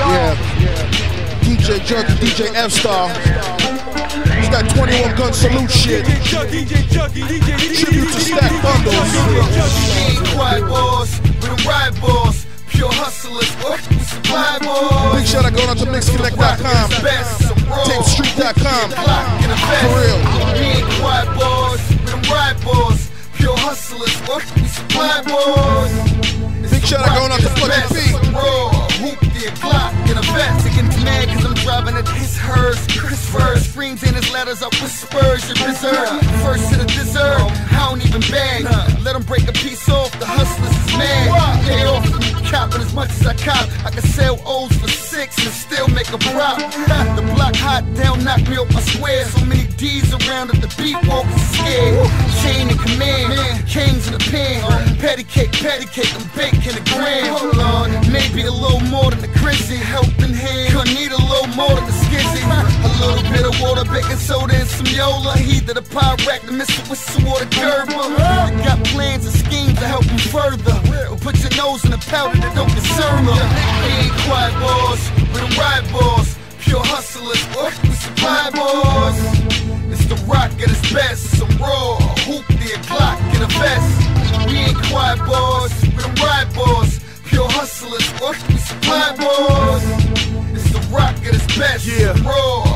Yeah. DJ Junkie, DJ F Star. It's that 21 gun salute shit. Tribute to Stack Bundles. We ain't quiet boys, we them riot boys. Pure hustlers, oh, we supply boys. Big shout out going out to mixconnect.com. Tapestreet.com. For real. We ain't quiet boys, we them riot boys. Pure hustlers, oh, we supply boys. Big shout out going out to Fletcher P. screams in his letters up whispers. You're reserved. First to the dessert. I don't even bang. Let him break a piece off. The hustlers is mad. Pay off copping as much as I cop. I can sell O's for six and still make a prop. The block hot down, knock me off my square. So many D's around that the beat walk scared. Chain and command. Kings in the pen. Patty cake, patty cake. I'm baking a grand. Hold on. Maybe a little more than the crazy helping hand. Gonna need a little more than water, baking soda, and some Yola. Heat to the pie rack, the missile whistle or the gerber. You got plans and schemes to help you further. Put your nose in the powder that don't concern me. We ain't quiet boys, we them riot boys. Pure hustlers, what? We supply boys. It's the rock at its best. Some raw, hoop the clock in a vest. We ain't quiet boys, we them riot boys. Pure hustlers, what? We supply boys. It's the rock at its best. Yeah. Raw,